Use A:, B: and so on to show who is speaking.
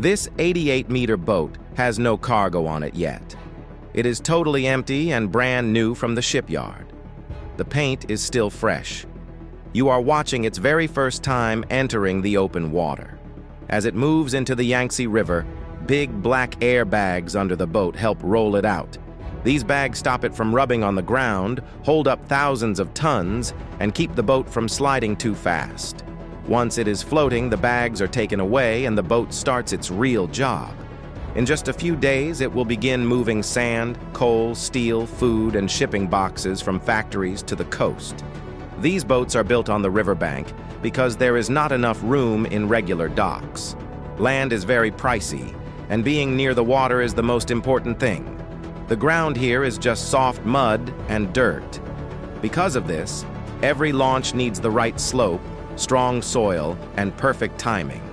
A: This 88-meter boat has no cargo on it yet. It is totally empty and brand new from the shipyard. The paint is still fresh. You are watching its very first time entering the open water. As it moves into the Yangtze River, big black airbags under the boat help roll it out. These bags stop it from rubbing on the ground, hold up thousands of tons, and keep the boat from sliding too fast. Once it is floating, the bags are taken away and the boat starts its real job. In just a few days, it will begin moving sand, coal, steel, food, and shipping boxes from factories to the coast. These boats are built on the riverbank because there is not enough room in regular docks. Land is very pricey, and being near the water is the most important thing. The ground here is just soft mud and dirt. Because of this, every launch needs the right slope strong soil, and perfect timing.